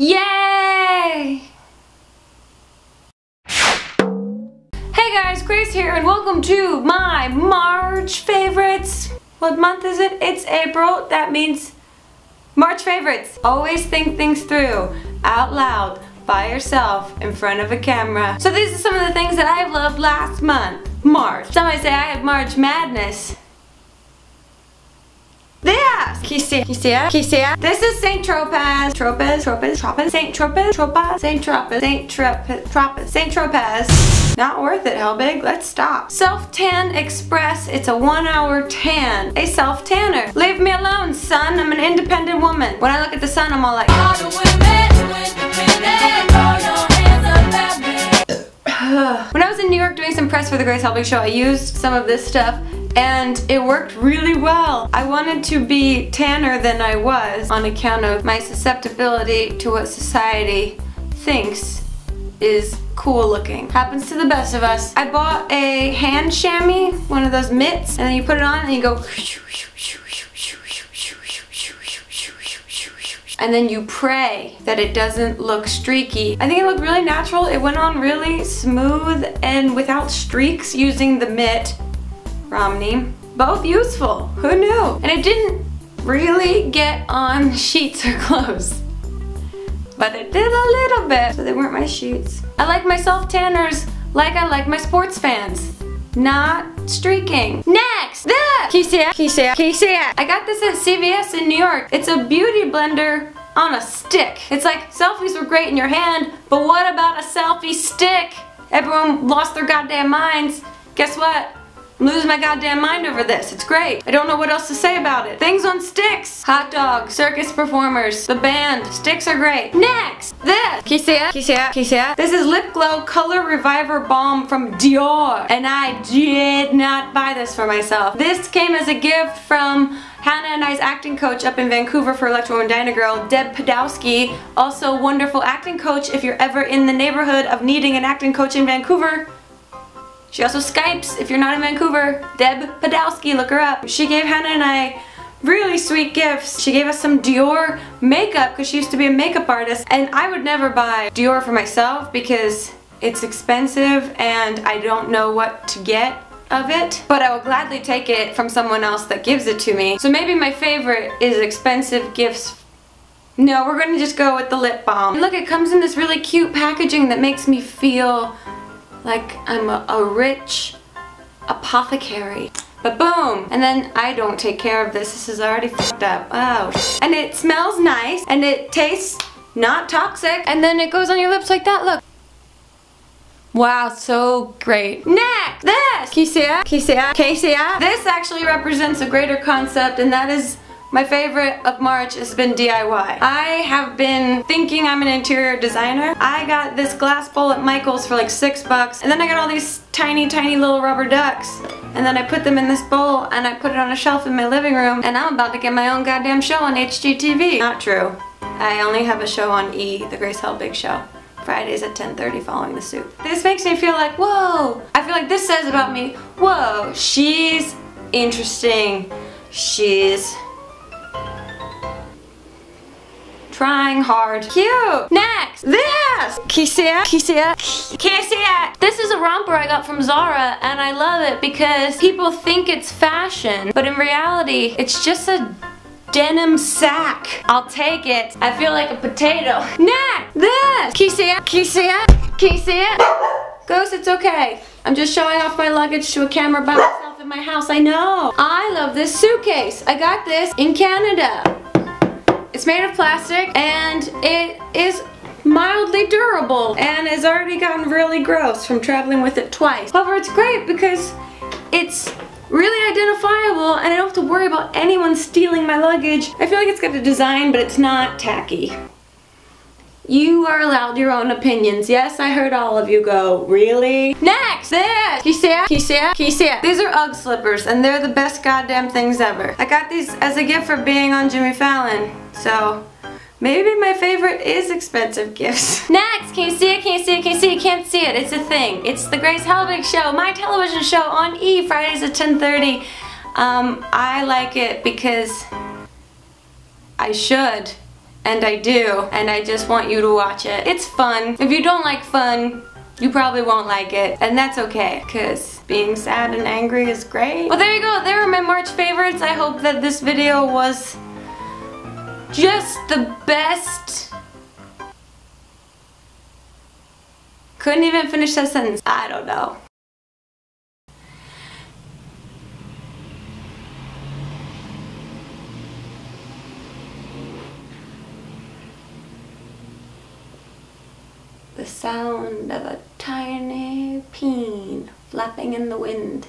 Yay! Hey guys, Grace here and welcome to my March favorites. What month is it? It's April. That means March favorites. Always think things through out loud by yourself in front of a camera. So these are some of the things that I've loved last month, March. Somebody say I had March madness. This! Can you see it? Can you see it? Can you see it? This is St. Tropez. Tropez? Tropez? Tropez? St. Tropez? Tropez? St. Tropez? St. Tropez? Tropez? St. Tropez. Not worth it, Helbig. Let's stop. Self Tan Express. It's a one hour tan. A self tanner. Leave me alone, son. I'm an independent woman. When I look at the sun, I'm all like, all the women, when I was in New York doing some press for the Grace Helbig show, I used some of this stuff and it worked really well. I wanted to be tanner than I was on account of my susceptibility to what society thinks is cool looking. Happens to the best of us. I bought a hand chamois, one of those mitts, and then you put it on and you go and then you pray that it doesn't look streaky. I think it looked really natural. It went on really smooth and without streaks using the mitt Romney. Both useful, who knew? And it didn't really get on sheets or clothes. But it did a little bit, so they weren't my sheets. I like my self-tanners like I like my sports fans. Not streaking. Next, this! Can you see it? Can you see it? Can you see it? I got this at CVS in New York. It's a beauty blender on a stick. It's like selfies were great in your hand, but what about a selfie stick? Everyone lost their goddamn minds. Guess what? Losing my goddamn mind over this. It's great. I don't know what else to say about it. Things on sticks. Hot dog. Circus performers. The band. Sticks are great. Next. This. Can you see it? Can you see it? Can you see it? This is Lip Glow Color Reviver Balm from Dior. And I did not buy this for myself. This came as a gift from Hannah and I's acting coach up in Vancouver for Electra Woman Girl, Deb Podowski, also wonderful acting coach if you're ever in the neighborhood of needing an acting coach in Vancouver. She also Skypes if you're not in Vancouver. Deb Podowski, look her up. She gave Hannah and I really sweet gifts. She gave us some Dior makeup because she used to be a makeup artist and I would never buy Dior for myself because it's expensive and I don't know what to get of it, but I will gladly take it from someone else that gives it to me. So maybe my favorite is expensive gifts no, we're gonna just go with the lip balm. And look, it comes in this really cute packaging that makes me feel like I'm a, a rich apothecary. But boom! And then I don't take care of this. This is already fucked up. Oh. And it smells nice and it tastes not toxic. And then it goes on your lips like that. Look. Wow, so great. Next, this! You see it? This actually represents a greater concept and that is my favorite of March has been DIY. I have been thinking I'm an interior designer. I got this glass bowl at Michael's for like six bucks and then I got all these tiny tiny little rubber ducks and then I put them in this bowl and I put it on a shelf in my living room and I'm about to get my own goddamn show on HGTV. Not true. I only have a show on E, The Grace Helbig Show. Fridays at 10.30 following the soup. This makes me feel like, whoa. I feel like this says about me, whoa, she's interesting. She's trying hard. Cute. Next, this. Can you see it? Can you see it? Can you see it? This is a romper I got from Zara and I love it because people think it's fashion, but in reality, it's just a denim sack. I'll take it. I feel like a potato. Next, this. Can you see it? Can you see it? Can you see it? Ghost, it's okay. I'm just showing off my luggage to a camera by myself in my house. I know. I love this suitcase. I got this in Canada. It's made of plastic and it is mildly durable and has already gotten really gross from traveling with it twice. However, it's great because it's really identifiable and I don't have to worry about anyone stealing my luggage. I feel like it's got a design, but it's not tacky. You are allowed your own opinions. Yes, I heard all of you go, really? Next, this! Can you see it? Can you see it? Can you see it? These are Ugg slippers and they're the best goddamn things ever. I got these as a gift for being on Jimmy Fallon. So maybe my favorite is expensive gifts. Next, can you see it? Can you see it? Can you see it? Can't see it. It's a thing. It's the Grace Helbig Show, my television show on E, Fridays at 10.30. Um, I like it because I should. And I do, and I just want you to watch it. It's fun. If you don't like fun, you probably won't like it, and that's okay, because being sad and angry is great. Well, there you go. There are my March favorites. I hope that this video was just the best. Couldn't even finish that sentence. I don't know. The sound of a tiny peen flapping in the wind.